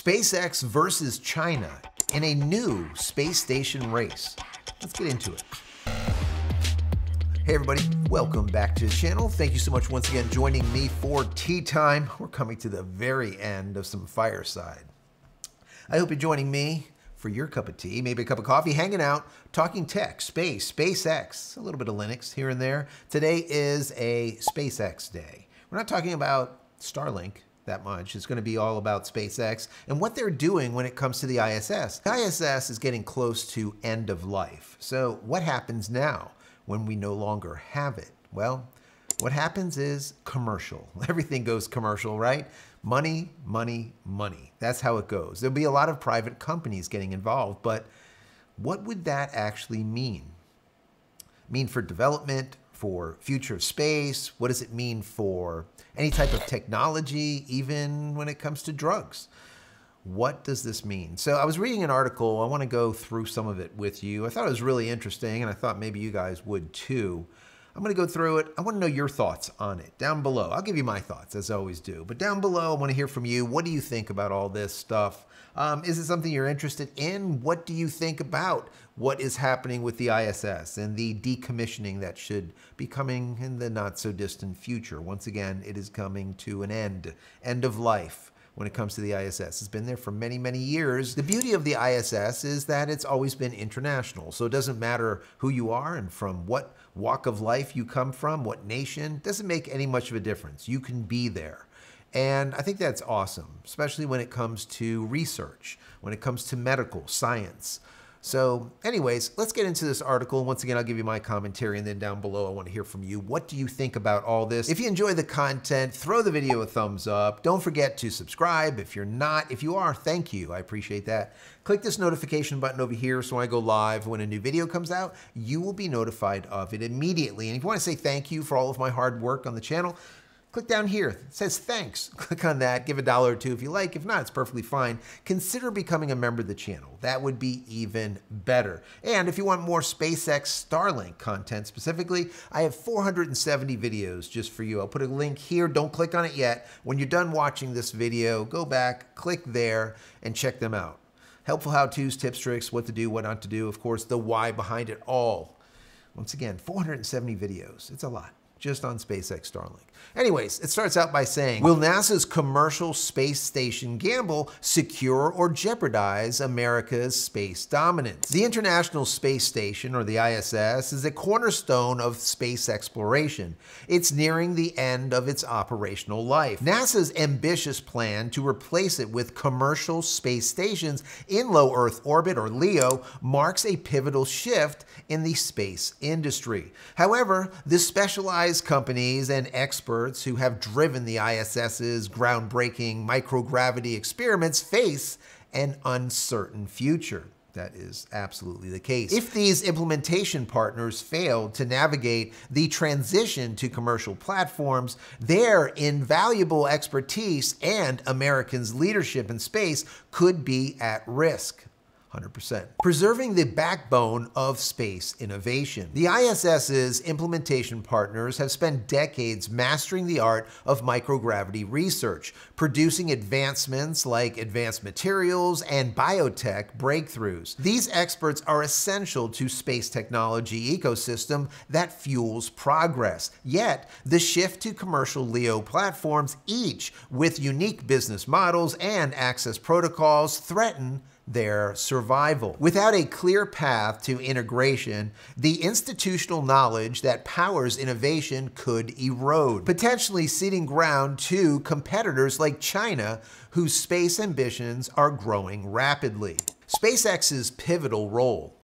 SpaceX versus China in a new space station race. Let's get into it. Hey everybody, welcome back to the channel. Thank you so much once again joining me for tea time. We're coming to the very end of some fireside. I hope you're joining me for your cup of tea, maybe a cup of coffee, hanging out, talking tech, space, SpaceX, a little bit of Linux here and there. Today is a SpaceX day. We're not talking about Starlink, that much. It's going to be all about SpaceX and what they're doing when it comes to the ISS. The ISS is getting close to end of life. So what happens now when we no longer have it? Well, what happens is commercial. Everything goes commercial, right? Money, money, money. That's how it goes. There'll be a lot of private companies getting involved, but what would that actually mean? Mean for development, for future of space? What does it mean for any type of technology, even when it comes to drugs? What does this mean? So I was reading an article. I want to go through some of it with you. I thought it was really interesting, and I thought maybe you guys would too. I'm going to go through it. I want to know your thoughts on it down below. I'll give you my thoughts, as I always do. But down below, I want to hear from you. What do you think about all this stuff? Um, is it something you're interested in? What do you think about what is happening with the ISS and the decommissioning that should be coming in the not so distant future? Once again, it is coming to an end, end of life when it comes to the ISS. It's been there for many, many years. The beauty of the ISS is that it's always been international. So it doesn't matter who you are and from what walk of life you come from, what nation, doesn't make any much of a difference. You can be there. And I think that's awesome, especially when it comes to research, when it comes to medical science. So anyways, let's get into this article. Once again, I'll give you my commentary and then down below, I want to hear from you. What do you think about all this? If you enjoy the content, throw the video a thumbs up. Don't forget to subscribe. If you're not, if you are, thank you. I appreciate that. Click this notification button over here so when I go live, when a new video comes out, you will be notified of it immediately. And if you want to say thank you for all of my hard work on the channel, click down here. It says thanks. Click on that, give a dollar or two if you like. If not, it's perfectly fine. Consider becoming a member of the channel. That would be even better. And if you want more SpaceX Starlink content specifically, I have 470 videos just for you. I'll put a link here. Don't click on it yet. When you're done watching this video, go back, click there, and check them out. Helpful how-tos, tips, tricks, what to do, what not to do. Of course, the why behind it all. Once again, 470 videos. It's a lot just on SpaceX Starlink. Anyways, it starts out by saying, will NASA's commercial space station gamble secure or jeopardize America's space dominance? The International Space Station, or the ISS, is a cornerstone of space exploration. It's nearing the end of its operational life. NASA's ambitious plan to replace it with commercial space stations in low Earth orbit, or LEO, marks a pivotal shift in the space industry. However, this specialized companies and experts who have driven the ISS's groundbreaking microgravity experiments face an uncertain future. That is absolutely the case. If these implementation partners fail to navigate the transition to commercial platforms, their invaluable expertise and Americans' leadership in space could be at risk. 100%. Preserving the backbone of space innovation. The ISS's implementation partners have spent decades mastering the art of microgravity research, producing advancements like advanced materials and biotech breakthroughs. These experts are essential to space technology ecosystem that fuels progress. Yet, the shift to commercial LEO platforms, each with unique business models and access protocols, threaten their survival. Without a clear path to integration, the institutional knowledge that powers innovation could erode, potentially ceding ground to competitors like China, whose space ambitions are growing rapidly. SpaceX's pivotal role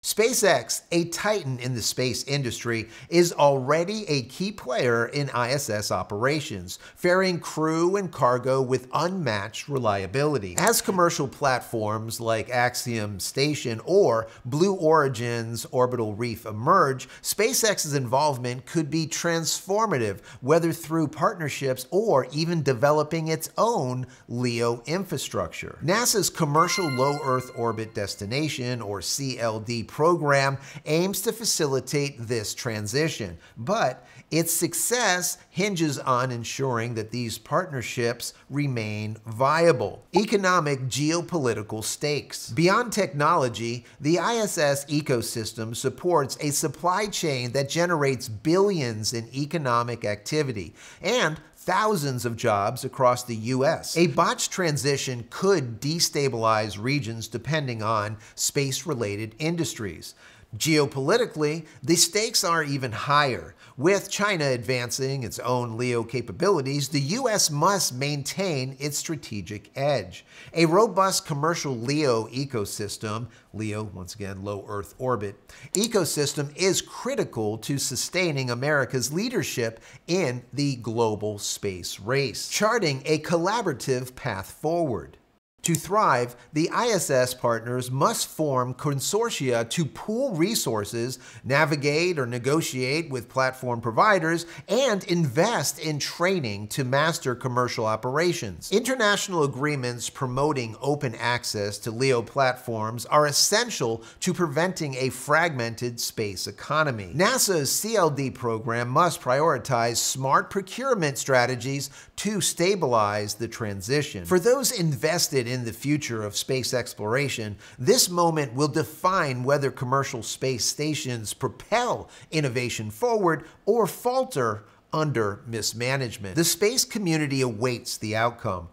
SpaceX, a titan in the space industry, is already a key player in ISS operations, ferrying crew and cargo with unmatched reliability. As commercial platforms like Axiom Station or Blue Origin's Orbital Reef emerge, SpaceX's involvement could be transformative, whether through partnerships or even developing its own LEO infrastructure. NASA's Commercial Low Earth Orbit Destination, or CLD program aims to facilitate this transition, but its success hinges on ensuring that these partnerships remain viable. Economic geopolitical stakes. Beyond technology, the ISS ecosystem supports a supply chain that generates billions in economic activity and thousands of jobs across the U.S. A botched transition could destabilize regions depending on space related industries. Geopolitically, the stakes are even higher. With China advancing its own LEO capabilities, the U.S. must maintain its strategic edge. A robust commercial LEO ecosystem, LEO, once again, low Earth orbit, ecosystem is critical to sustaining America's leadership in the global space race, charting a collaborative path forward. To thrive, the ISS partners must form consortia to pool resources, navigate or negotiate with platform providers, and invest in training to master commercial operations. International agreements promoting open access to LEO platforms are essential to preventing a fragmented space economy. NASA's CLD program must prioritize smart procurement strategies to stabilize the transition. For those invested in the future of space exploration, this moment will define whether commercial space stations propel innovation forward or falter under mismanagement. The space community awaits the outcome.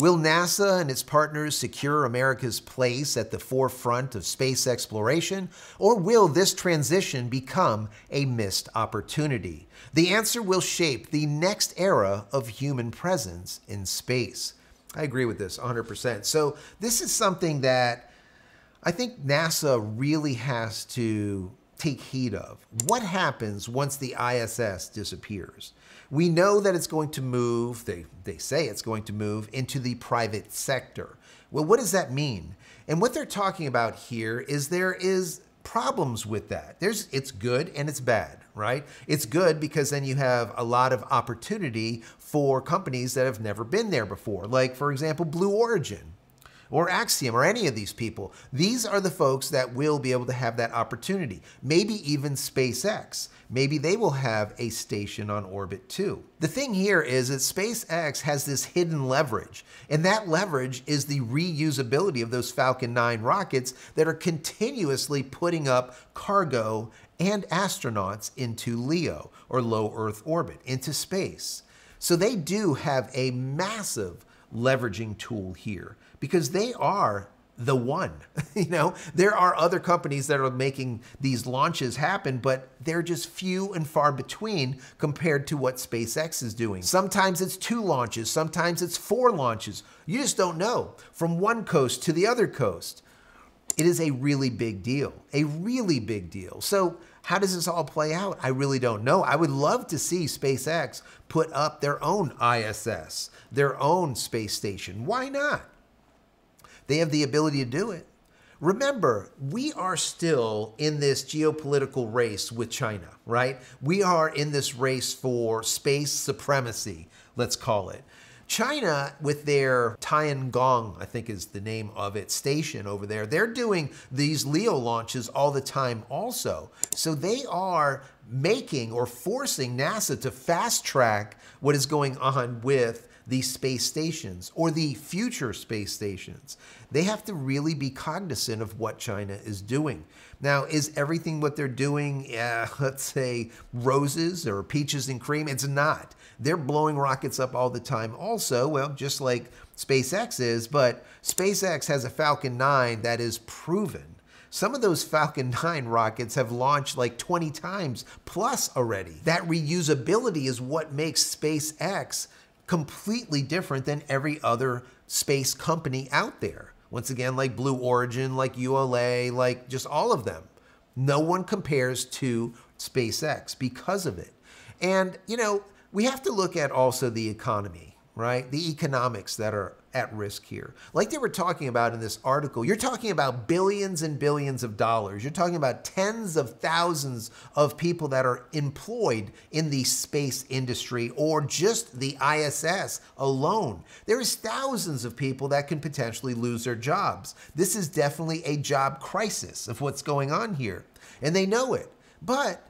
Will NASA and its partners secure America's place at the forefront of space exploration, or will this transition become a missed opportunity? The answer will shape the next era of human presence in space. I agree with this 100%. So, this is something that I think NASA really has to take heed of. What happens once the ISS disappears? We know that it's going to move, they, they say it's going to move into the private sector. Well, what does that mean? And what they're talking about here is there is problems with that. There's it's good and it's bad, right? It's good because then you have a lot of opportunity for companies that have never been there before. Like for example, Blue Origin or Axiom or any of these people. These are the folks that will be able to have that opportunity. Maybe even SpaceX. Maybe they will have a station on orbit too. The thing here is that SpaceX has this hidden leverage, and that leverage is the reusability of those Falcon 9 rockets that are continuously putting up cargo and astronauts into LEO or low Earth orbit, into space. So they do have a massive leveraging tool here because they are the one. you know, there are other companies that are making these launches happen, but they're just few and far between compared to what SpaceX is doing. Sometimes it's two launches, sometimes it's four launches. You just don't know from one coast to the other coast. It is a really big deal, a really big deal. So, how does this all play out? I really don't know. I would love to see SpaceX put up their own ISS, their own space station. Why not? They have the ability to do it. Remember, we are still in this geopolitical race with China, right? We are in this race for space supremacy, let's call it. China, with their Tiangong, I think is the name of it, station over there, they're doing these LEO launches all the time also. So they are making or forcing NASA to fast track what is going on with these space stations or the future space stations. They have to really be cognizant of what China is doing. Now, is everything what they're doing, uh, let's say, roses or peaches and cream? It's not. They're blowing rockets up all the time, also, well, just like SpaceX is, but SpaceX has a Falcon 9 that is proven. Some of those Falcon 9 rockets have launched like 20 times plus already. That reusability is what makes SpaceX completely different than every other space company out there. Once again, like Blue Origin, like ULA, like just all of them. No one compares to SpaceX because of it. And, you know, we have to look at also the economy, right? The economics that are at risk here. Like they were talking about in this article, you're talking about billions and billions of dollars. You're talking about tens of thousands of people that are employed in the space industry or just the ISS alone. There is thousands of people that can potentially lose their jobs. This is definitely a job crisis of what's going on here. And they know it. But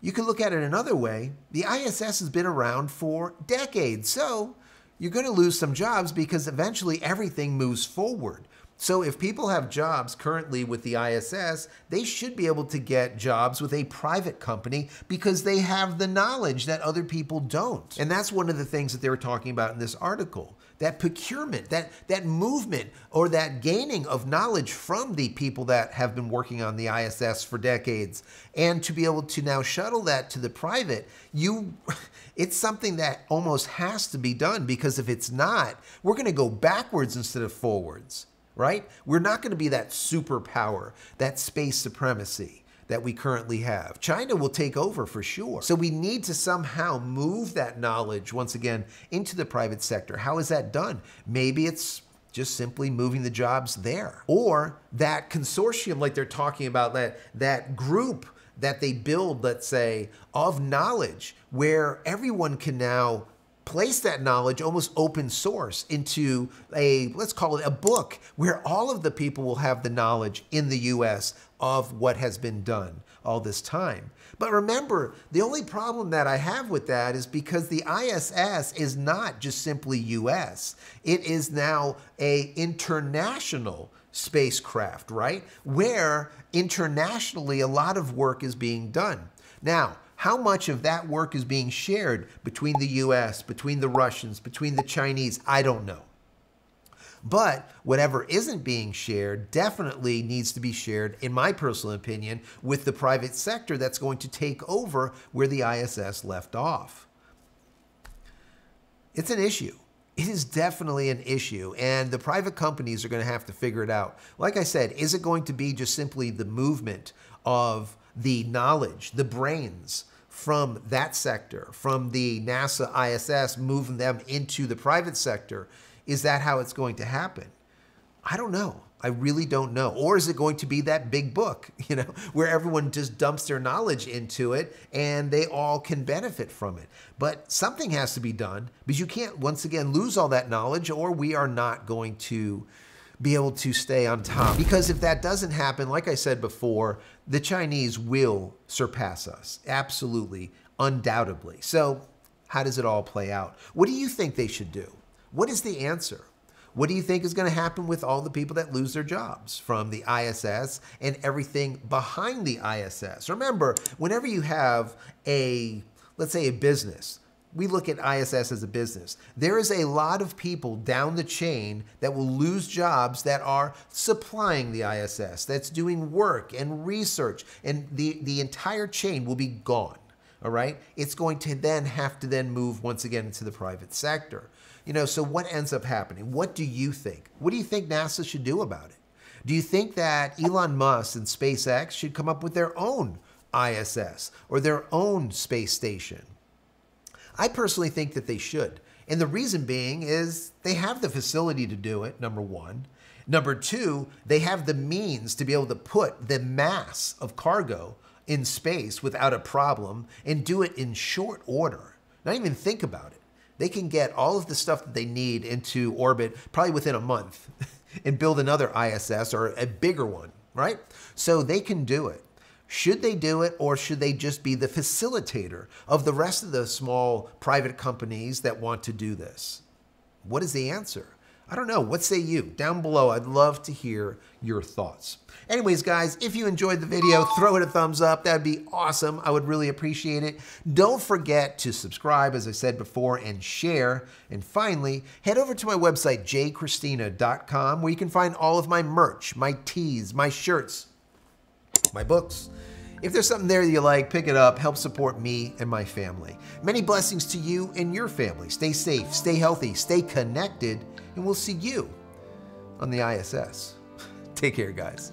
you can look at it another way. The ISS has been around for decades. So you're going to lose some jobs because eventually everything moves forward. So if people have jobs currently with the ISS, they should be able to get jobs with a private company because they have the knowledge that other people don't. And that's one of the things that they were talking about in this article. That procurement, that, that movement or that gaining of knowledge from the people that have been working on the ISS for decades. And to be able to now shuttle that to the private, you it's something that almost has to be done because if it's not, we're going to go backwards instead of forwards right? We're not going to be that superpower, that space supremacy that we currently have. China will take over for sure. So we need to somehow move that knowledge once again into the private sector. How is that done? Maybe it's just simply moving the jobs there. Or that consortium like they're talking about that that group that they build, let's say, of knowledge where everyone can now place that knowledge almost open source into a, let's call it a book, where all of the people will have the knowledge in the US of what has been done all this time. But remember, the only problem that I have with that is because the ISS is not just simply US. It is now a international spacecraft, right? Where internationally a lot of work is being done. Now, how much of that work is being shared between the US, between the Russians, between the Chinese? I don't know. But whatever isn't being shared definitely needs to be shared, in my personal opinion, with the private sector that's going to take over where the ISS left off. It's an issue. It is definitely an issue, and the private companies are going to have to figure it out. Like I said, is it going to be just simply the movement of the knowledge, the brains from that sector, from the NASA ISS, moving them into the private sector. Is that how it's going to happen? I don't know. I really don't know. Or is it going to be that big book, you know, where everyone just dumps their knowledge into it and they all can benefit from it? But something has to be done because you can't, once again, lose all that knowledge or we are not going to be able to stay on top. Because if that doesn't happen, like I said before, the Chinese will surpass us. Absolutely, undoubtedly. So, how does it all play out? What do you think they should do? What is the answer? What do you think is going to happen with all the people that lose their jobs from the ISS and everything behind the ISS? Remember, whenever you have a, let's say, a business we look at ISS as a business. There is a lot of people down the chain that will lose jobs that are supplying the ISS, that's doing work and research, and the, the entire chain will be gone. All right? It's going to then have to then move once again into the private sector. You know, so what ends up happening? What do you think? What do you think NASA should do about it? Do you think that Elon Musk and SpaceX should come up with their own ISS or their own space station? I personally think that they should. And the reason being is they have the facility to do it, number one. Number two, they have the means to be able to put the mass of cargo in space without a problem and do it in short order. Not even think about it. They can get all of the stuff that they need into orbit probably within a month and build another ISS or a bigger one, right? So they can do it. Should they do it or should they just be the facilitator of the rest of the small private companies that want to do this? What is the answer? I don't know. What say you? Down below, I'd love to hear your thoughts. Anyways, guys, if you enjoyed the video, throw it a thumbs up. That'd be awesome. I would really appreciate it. Don't forget to subscribe, as I said before, and share. And finally, head over to my website, jcristina.com, where you can find all of my merch, my tees, my shirts, my books. If there's something there that you like, pick it up. Help support me and my family. Many blessings to you and your family. Stay safe, stay healthy, stay connected, and we'll see you on the ISS. Take care, guys.